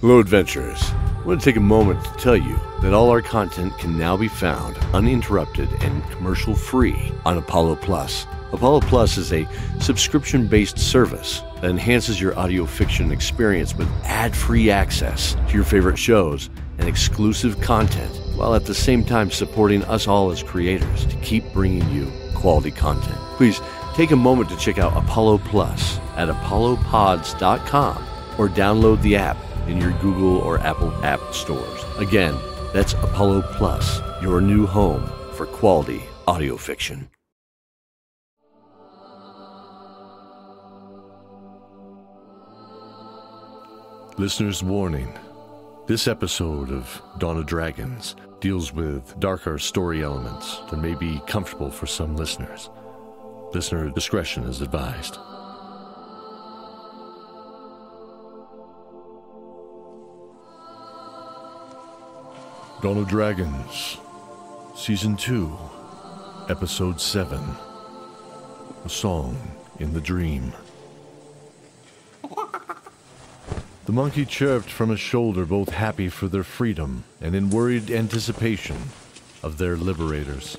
Hello, adventurers. I want to take a moment to tell you that all our content can now be found uninterrupted and commercial free on Apollo Plus. Apollo Plus is a subscription based service that enhances your audio fiction experience with ad free access to your favorite shows and exclusive content, while at the same time supporting us all as creators to keep bringing you quality content. Please take a moment to check out Apollo Plus at apollopods.com or download the app in your Google or Apple app stores. Again, that's Apollo Plus, your new home for quality audio fiction. Listener's warning. This episode of Dawn of Dragons deals with darker story elements that may be comfortable for some listeners. Listener discretion is advised. Dawn of Dragons, Season 2, Episode 7 A Song in the Dream. The monkey chirped from his shoulder, both happy for their freedom and in worried anticipation of their liberators.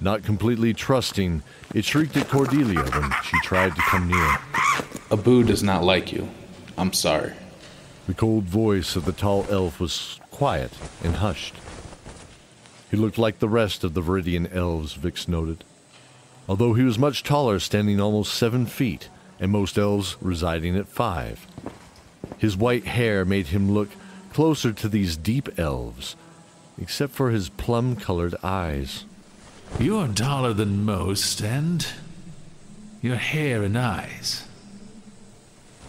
Not completely trusting, it shrieked at Cordelia when she tried to come near. Abu does not like you. I'm sorry. The cold voice of the tall elf was quiet and hushed. He looked like the rest of the Viridian elves, Vix noted. Although he was much taller, standing almost seven feet, and most elves residing at five. His white hair made him look closer to these deep elves, except for his plum colored eyes. You're taller than most, and your hair and eyes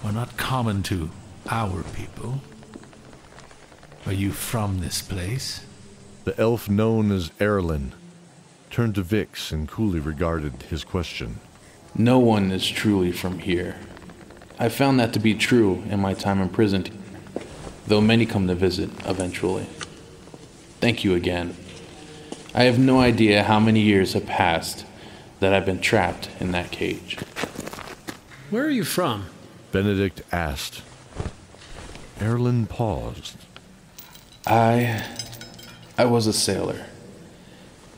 are not common to our people. Are you from this place? The elf known as Erlin turned to Vix and coolly regarded his question. No one is truly from here. I found that to be true in my time imprisoned, though many come to visit eventually. Thank you again. I have no idea how many years have passed that I've been trapped in that cage. Where are you from? Benedict asked. Erlin paused. I. I was a sailor.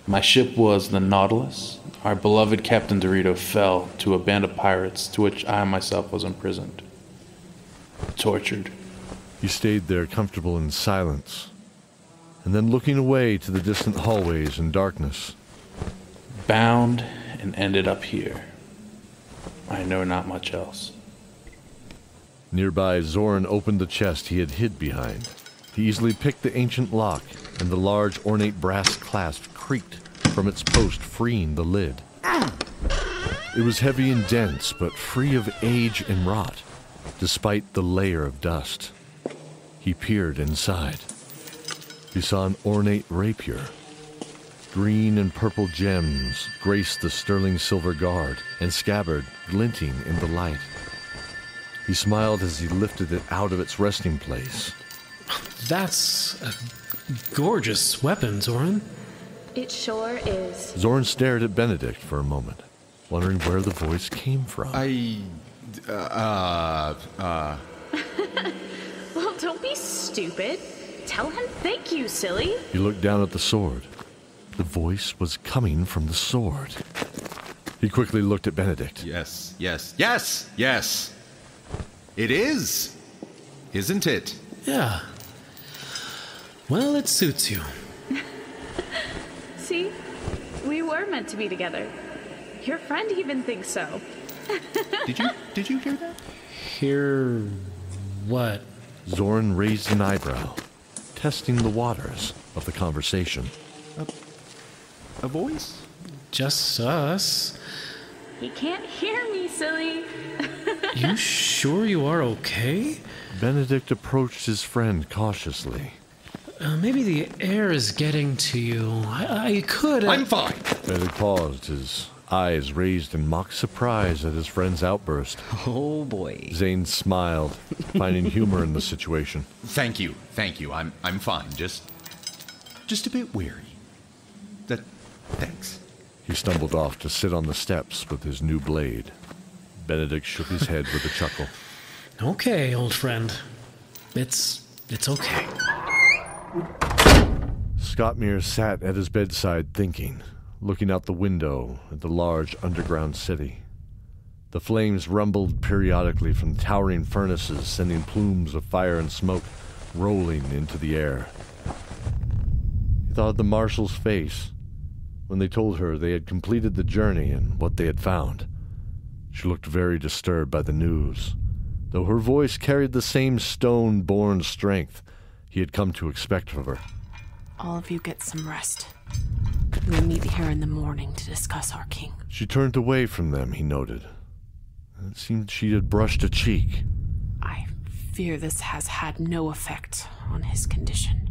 My ship was the Nautilus. Our beloved Captain Dorito fell to a band of pirates to which I myself was imprisoned. Tortured. He stayed there comfortable in silence, and then looking away to the distant hallways and darkness. Bound and ended up here. I know not much else. Nearby, Zorin opened the chest he had hid behind. He easily picked the ancient lock, and the large ornate brass clasp creaked from its post, freeing the lid. It was heavy and dense, but free of age and rot, despite the layer of dust. He peered inside. He saw an ornate rapier. Green and purple gems graced the sterling silver guard and scabbard glinting in the light. He smiled as he lifted it out of its resting place. That's a gorgeous weapon, Zorin. It sure is. Zorin stared at Benedict for a moment, wondering where the voice came from. I. Uh. Uh. Well, don't be stupid. Tell him thank you, silly. He looked down at the sword. The voice was coming from the sword. He quickly looked at Benedict. Yes, yes, yes, yes. It is. Isn't it? Yeah. Well, it suits you. See? We were meant to be together. Your friend even thinks so. Did you did you hear that? Hear what? Zorin raised an eyebrow, testing the waters of the conversation. A voice? Just us. He can't hear me, silly. You sure you are okay? Benedict approached his friend cautiously. Uh, maybe the air is getting to you. I, I could. uh, I'm fine. Benedict paused, his eyes raised in mock surprise at his friend's outburst. Oh boy. Zane smiled, finding humor in the situation. Thank you, thank you. I'm I'm fine. Just just a bit weary. That thanks. He stumbled off to sit on the steps with his new blade. Benedict shook his head with a chuckle. Okay, old friend. It's. it's okay. Skotmir sat at his bedside thinking, looking out the window at the large underground city. The flames rumbled periodically from towering furnaces, sending plumes of fire and smoke rolling into the air. He thought of the marshal's face when they told her they had completed the journey and what they had found. She looked very disturbed by the news, though her voice carried the same stone born strength he had come to expect from her. All of you get some rest. We'll meet here in the morning to discuss our king. She turned away from them, he noted. It seemed she had brushed a cheek. I fear this has had no effect on his condition.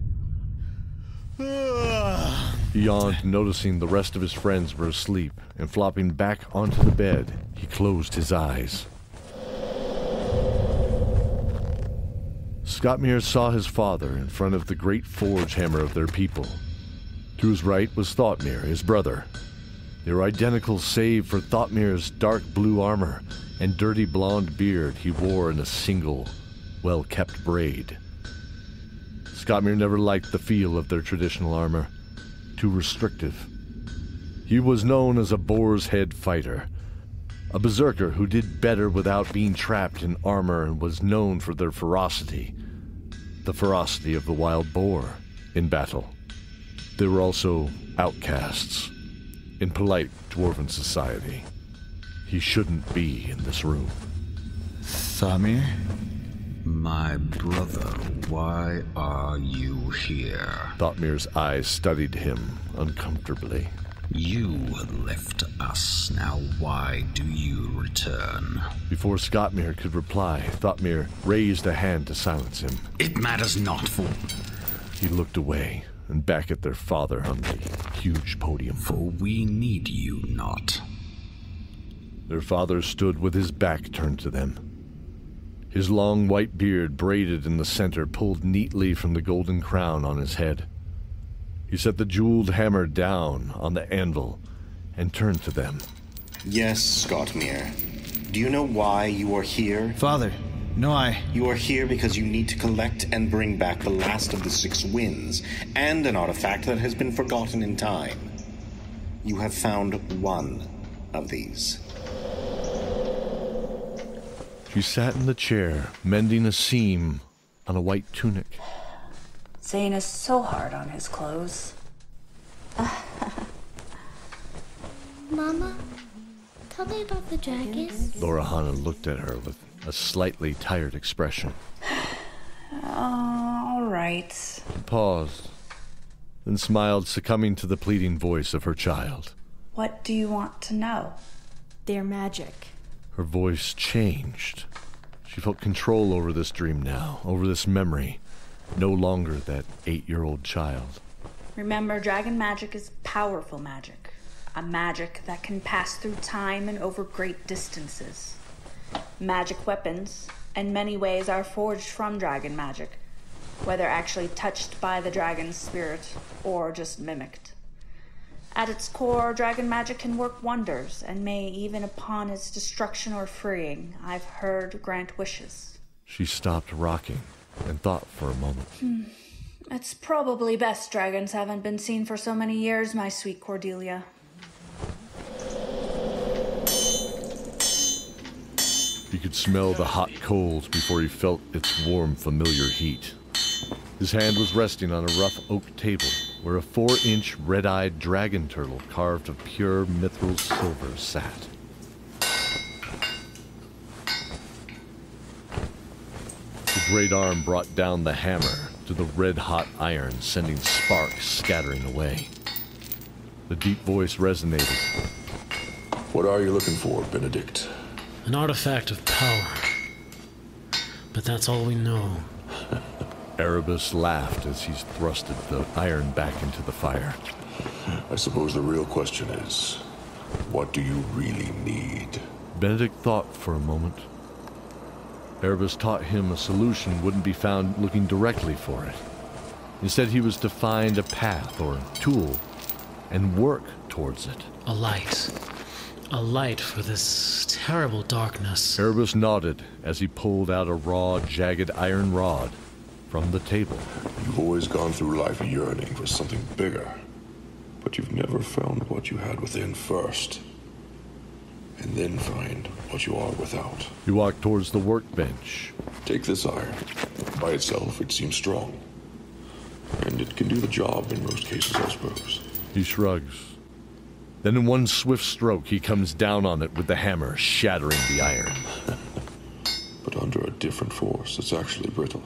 He yawned, noticing the rest of his friends were asleep, and flopping back onto the bed, he closed his eyes. Skotmir saw his father in front of the great forge hammer of their people. To his right was Thoughtmere, his brother. They were identical save for Thoughtmere's dark blue armor and dirty blonde beard he wore in a single, well kept braid. Skotmir never liked the feel of their traditional armor, too restrictive. He was known as a boar's head fighter, a berserker who did better without being trapped in armor and was known for their ferocity, the ferocity of the wild boar in battle. They were also outcasts in polite dwarven society. He shouldn't be in this room. Samir? My brother, why are you here? Thoughtmere's eyes studied him uncomfortably. You left. Now, why do you return? Before Skotmir could reply, Thoughtmere raised a hand to silence him. It matters not for. He looked away and back at their father on the huge podium. For we need you not. Their father stood with his back turned to them. His long white beard, braided in the center, pulled neatly from the golden crown on his head. He set the jeweled hammer down on the anvil and turned to them. Yes, Skotmir. Do you know why you are here? Father, no, I. You are here because you need to collect and bring back the last of the six winds, and an artifact that has been forgotten in time. You have found one of these. She sat in the chair, mending a seam on a white tunic. Zane is so hard on his clothes. Mama, tell me about the dragons. Larahana looked at her with a slightly tired expression. All right. She paused, then smiled, succumbing to the pleading voice of her child. What do you want to know? Their magic. Her voice changed. She felt control over this dream now, over this memory. No longer that eight year old child. Remember, dragon magic is powerful magic. A magic that can pass through time and over great distances. Magic weapons, in many ways, are forged from dragon magic, whether actually touched by the dragon's spirit or just mimicked. At its core, dragon magic can work wonders, and may, even upon its destruction or freeing, I've heard grant wishes. She stopped rocking and thought for a moment. Hmm. It's probably best dragons haven't been seen for so many years, my sweet Cordelia. He could smell the hot coals before he felt its warm, familiar heat. His hand was resting on a rough oak table where a four inch red eyed dragon turtle carved of pure mithril silver sat. The great arm brought down the hammer to the red hot iron, sending sparks scattering away. The deep voice resonated. What are you looking for, Benedict? An artifact of power. But that's all we know. Erebus laughed as he thrusted the iron back into the fire. I suppose the real question is what do you really need? Benedict thought for a moment. Erebus taught him a solution wouldn't be found looking directly for it. Instead, he was to find a path or a tool and work towards it. A light. A light for this terrible darkness. Erebus nodded as he pulled out a raw, jagged iron rod from the table. You've always gone through life yearning for something bigger, but you've never found what you had within first, and then find what you are without. You walk towards the workbench. Take this iron. By itself, it seems strong. And it can do the job in most cases, I suppose. He shrugs. Then, in one swift stroke, he comes down on it with the hammer, shattering the iron. but under a different force, it's actually brittle.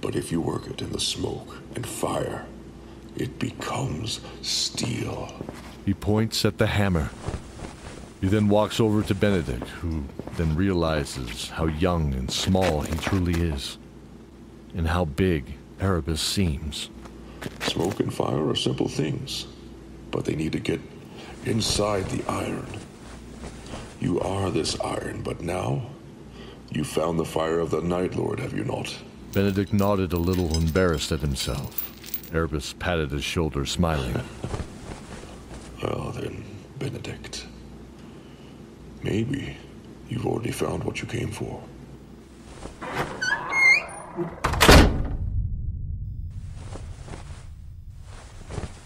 But if you work it in the smoke and fire, it becomes steel. He points at the hammer. He then walks over to Benedict, who then realizes how young and small he truly is, and how big Erebus seems. Smoke and fire are simple things, but they need to get inside the iron. You are this iron, but now you found the fire of the Night Lord, have you not? Benedict nodded a little embarrassed at himself. Erebus patted his shoulder, smiling. Well ah, then, Benedict. Maybe you've already found what you came for.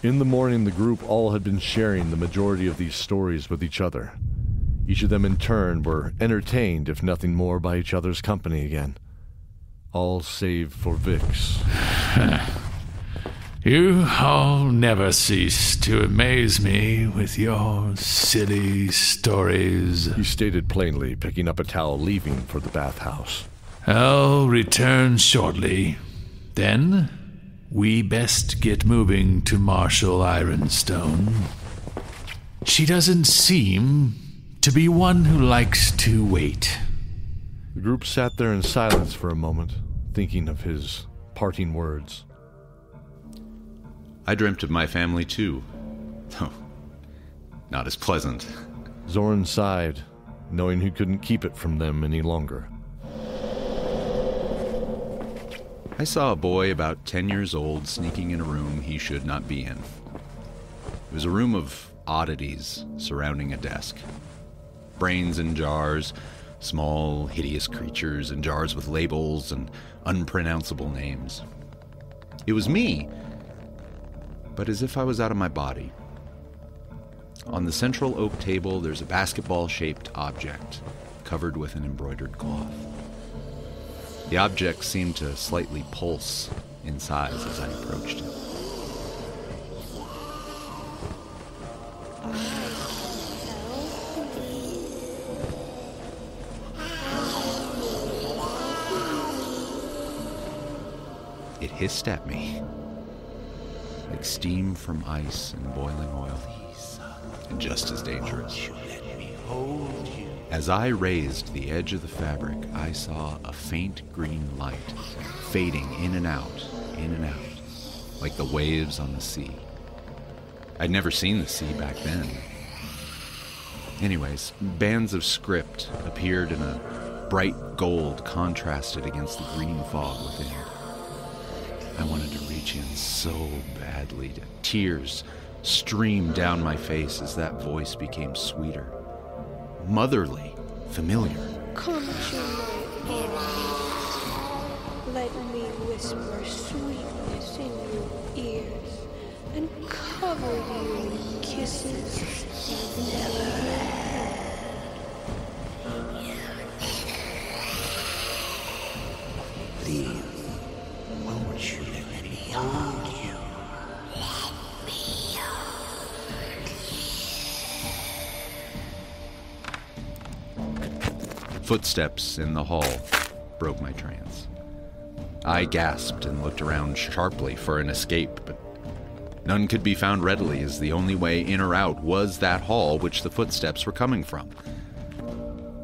In the morning, the group all had been sharing the majority of these stories with each other. Each of them, in turn, were entertained, if nothing more, by each other's company again. All save for Vix. You all never cease to amaze me with your silly stories. He stated plainly, picking up a towel, leaving for the bathhouse. I'll return shortly. Then, we best get moving to Marshal Ironstone. She doesn't seem to be one who likes to wait. The group sat there in silence for a moment, thinking of his parting words. I dreamt of my family too. Though, not as pleasant. Zorin sighed, knowing he couldn't keep it from them any longer. I saw a boy about 10 years old sneaking in a room he should not be in. It was a room of oddities surrounding a desk brains in jars, small, hideous creatures in jars with labels and unpronounceable names. It was me, but as if I was out of my body. On the central oak table, there's a basketball shaped object covered with an embroidered cloth. The object seemed to slightly pulse in size as I approached it. It hissed at me like steam from ice and boiling oil, and just as dangerous. As I raised the edge of the fabric, I saw a faint green light fading in and out, in and out, like the waves on the sea. I'd never seen the sea back then. Anyways, bands of script appeared in a bright gold contrasted against the green fog within. I wanted to reach in so badly. Tears streamed down my face as that voice became sweeter, motherly, familiar. Come. Let me whisper sweetness in your ears and cover you kisses never Footsteps in the hall broke my trance. I gasped and looked around sharply for an escape, but none could be found readily, as the only way in or out was that hall which the footsteps were coming from.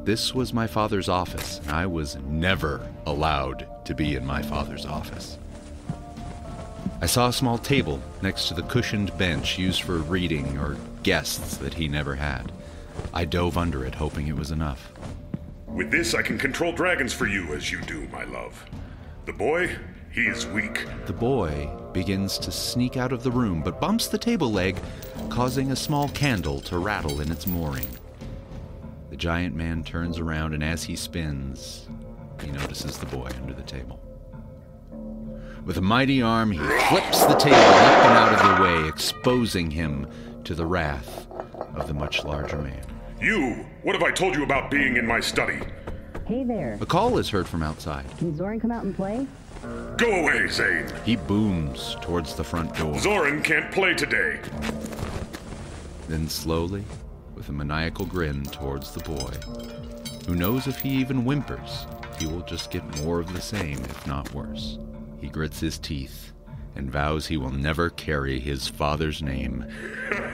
This was my father's office, and I was never allowed to be in my father's office. I saw a small table next to the cushioned bench used for reading or guests that he never had. I dove under it, hoping it was enough. With this, I can control dragons for you as you do, my love. The boy, he is weak. The boy begins to sneak out of the room, but bumps the table leg, causing a small candle to rattle in its mooring. The giant man turns around, and as he spins, he notices the boy under the table. With a mighty arm, he flips the table up and out of the way, exposing him to the wrath of the much larger man. You! What have I told you about being in my study? Hey there. A call is heard from outside. Can Zorin come out and play? Go away, Zane. He booms towards the front door. Zorin can't play today. Then slowly, with a maniacal grin towards the boy, who knows if he even whimpers, he will just get more of the same, if not worse. He grits his teeth and vows he will never carry his father's name.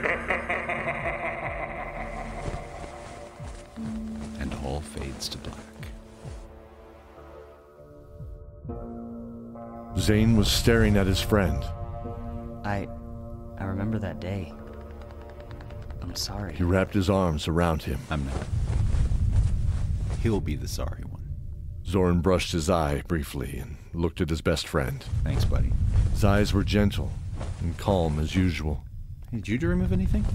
fades to black. Zane was staring at his friend. I. I remember that day. I'm sorry. He wrapped his arms around him. I'm not. He'll be the sorry one. Zorin brushed his eye briefly and looked at his best friend. Thanks, buddy. His eyes were gentle and calm as usual. Did you dream of anything?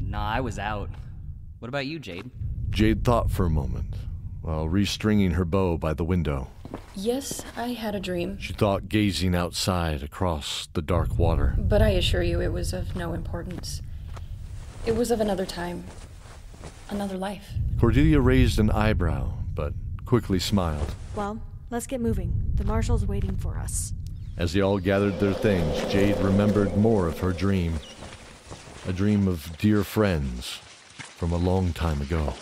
Nah, I was out. What about you, Jade? Jade thought for a moment while restringing her bow by the window. Yes, I had a dream, She thought gazing outside across the dark water. but I assure you it was of no importance. It was of another time, another life. Cordelia raised an eyebrow, but quickly smiled. Well, let's get moving. The marshal's waiting for us. As they all gathered their things, Jade remembered more of her dream. A dream of dear friends from a long time ago.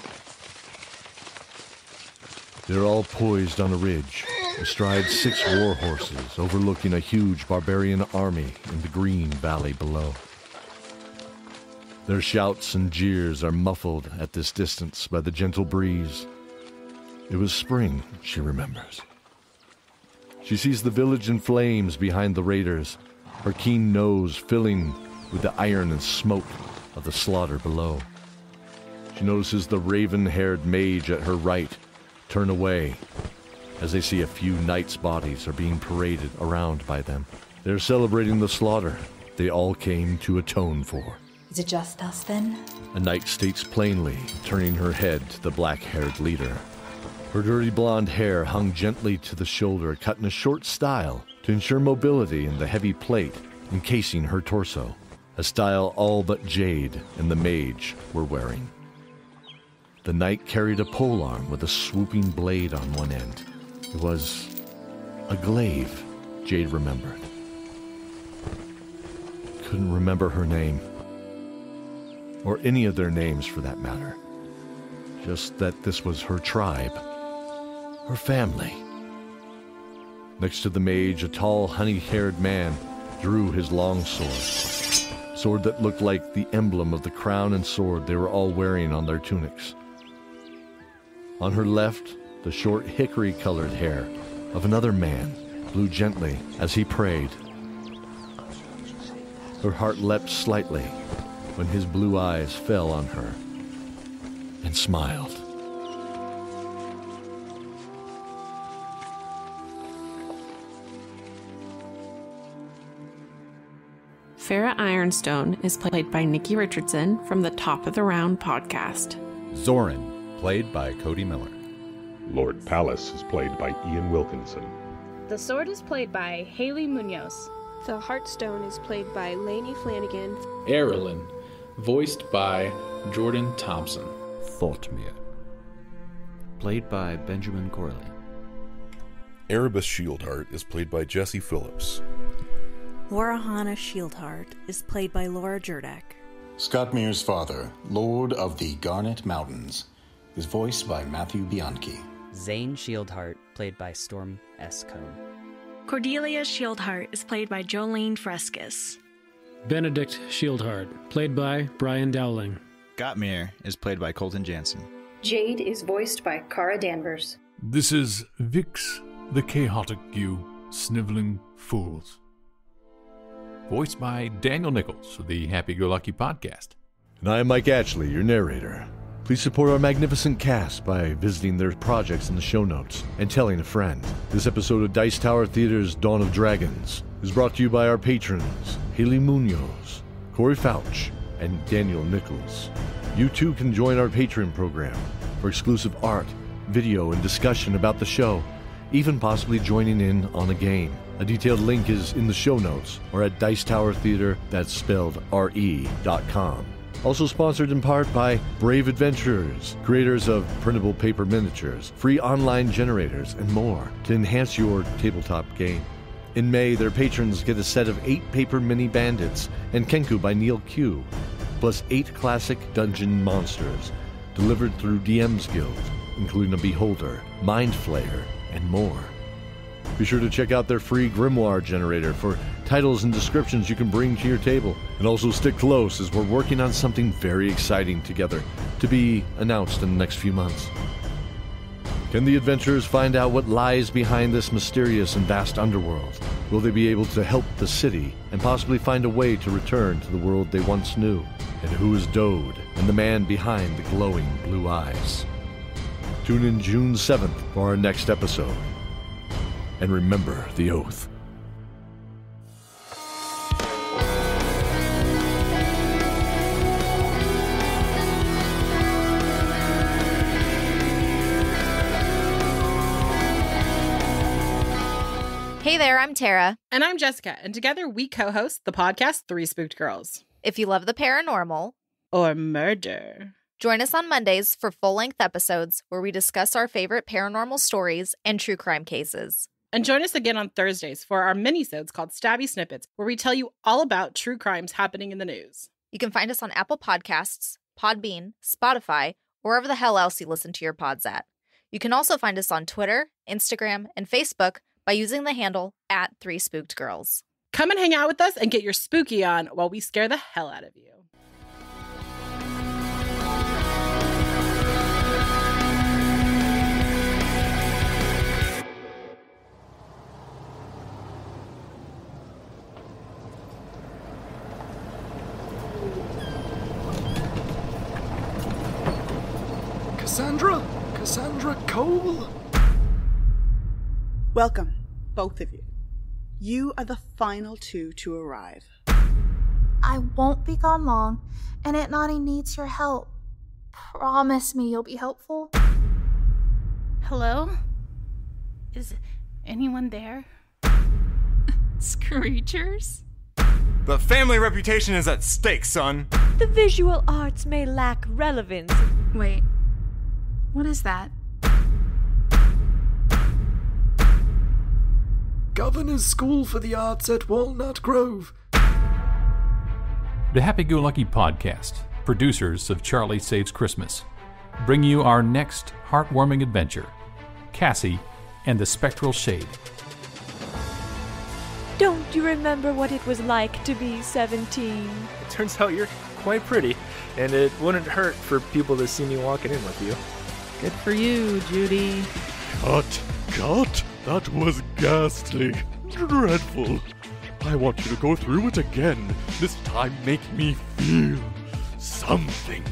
They're all poised on a ridge, astride six war horses overlooking a huge barbarian army in the green valley below. Their shouts and jeers are muffled at this distance by the gentle breeze. It was spring, she remembers. She sees the village in flames behind the raiders, her keen nose filling with the iron and smoke of the slaughter below. She notices the raven haired mage at her right turn away as they see a few knights' bodies are being paraded around by them. They're celebrating the slaughter they all came to atone for. Is it just us then? A knight states plainly, turning her head to the black haired leader. Her dirty blonde hair hung gently to the shoulder, cut in a short style to ensure mobility in the heavy plate encasing her torso, a style all but Jade and the mage were wearing. The knight carried a polearm with a swooping blade on one end. It was a glaive, Jade remembered. Couldn't remember her name. Or any of their names for that matter. Just that this was her tribe. Her family. Next to the mage, a tall, honey haired man drew his long sword. Sword that looked like the emblem of the crown and sword they were all wearing on their tunics. On her left, the short hickory colored hair of another man blew gently as he prayed. Her heart leapt slightly when his blue eyes fell on her and smiled. Ferra Ironstone is played by Nikki Richardson from the Top of the Round podcast. Zorin, played by Cody Miller. Lord Pallus is played by Ian Wilkinson. The sword is played by Haley Munoz. The Heartstone is played by Lainey Flanagan. Erilyn, voiced by Jordan Thompson. Thortmere, played by Benjamin Corley. Erebus Shieldheart is played by Jesse Phillips. Larahana Shieldheart is played by Laura Jerdak. Scott Mear's father, Lord of the Garnet Mountains, is voiced by Matthew Bianchi. Zane Shieldheart, played by Storm S. Cone. Cordelia Shieldheart is played by Joleen Fresquez. Benedict Shieldheart, played by Brian Dowling. Skotmir is played by Colten Jannssen. Jade is voiced by Kara Danvers. This is Vix, the chaotic you sniveling fools. Voiced by Daniel Nichols of the Happy Go Lukky podcast. And I am Mike Atchley, your narrator. Please support our magnificent cast by visiting their projects in the show notes and telling a friend. This episode of Dice Tower Theatre's Dawn of Dragons is brought to you by our patrons, Haley Munoz, Corey Phautch, and Daniel Nichols. You too can join our Patreon program for exclusive art, video, and discussion about the show, even possibly joining in on a game. A detailed link is in the show notes or at Dice Tower Theatre, that's spelled re.com. Also sponsored in part by Brave Adventures, creators of printable paper miniatures, free online generators, and more to enhance your tabletop game. In May, their patrons get a set of eight paper mini bandits and Kenku by Neil Q, plus eight classic dungeon monsters delivered through DM's Guild, including a Beholder, Mind Flayer, and more. Be sure to check out their free grimoire generator for titles and descriptions you can bring to your table. And also stick close as we're working on something very exciting together to be announced in the next few months. Can the adventurers find out what lies behind this mysterious and vast underworld? Will they be able to help the city and possibly find a way to return to the world they once knew? And who is Dode and the man behind the glowing blue eyes? Tune in June 7th for our next episode. And remember the oath. Hey there, I'm Tara. And I'm Jessica, and together we co host the podcast Three Spooked Girls. If you love the paranormal or murder, join us on Mondays for full length episodes where we discuss our favorite paranormal stories and true crime cases. And join us again on Thursdays for our mini-sodes called Stabby Snippets, where we tell you all about true crimes happening in the news. You can find us on Apple Podcasts, Podbean, Spotify, or wherever the hell else you listen to your pods at. You can also find us on Twitter, Instagram, and Facebook by using the handle at Three Spooked Girls. Come and hang out with us and get your spooky on while we scare the hell out of you. Cassandra Cole? Welcome, both of you. You are the final two to arrive. I won't be gone long, and Aunt Nani needs your help. Promise me you'll be helpful. Hello? Is anyone there? Screechers? The family reputation is at stake, son. The visual arts may lack relevance. Wait, what is that? Governor's School for the Arts at Walnut Grove. The Happy Go Lukky Podcast, producers of Charlie Saves Christmas, bring you our next heartwarming adventure Cassie and the Spectral Shade. Don't you remember what it was like to be 17? It turns out you're quite pretty, and it wouldn't hurt for people to see me walking in with you. Good for you, Judy. Cut, cut. That was ghastly. Dreadful. I want you to go through it again. This time make me feel something.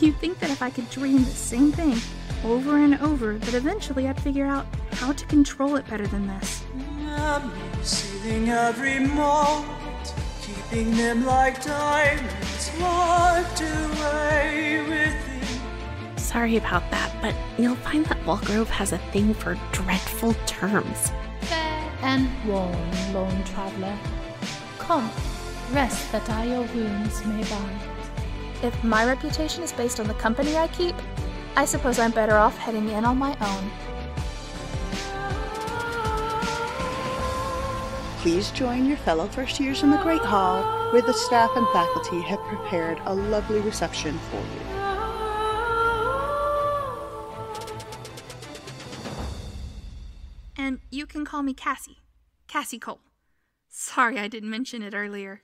You'd think that if I could dream the same thing over and over, that eventually I'd figure out how to control it better than this. Saving every moment, keeping them like diamonds locked away within. Sorry about that, but you'll find that Walgrove has a thing for dreadful terms. Fair and warm, lone traveler. Come, rest that I your wounds may bind. If my reputation is based on the company I keep, I suppose I'm better off heading in on my own. Please join your fellow first years in the Great Hall, where the staff and faculty have prepared a lovely reception for you. You can call me Cassie. Cassie Cole. Sorry I didn't mention it earlier.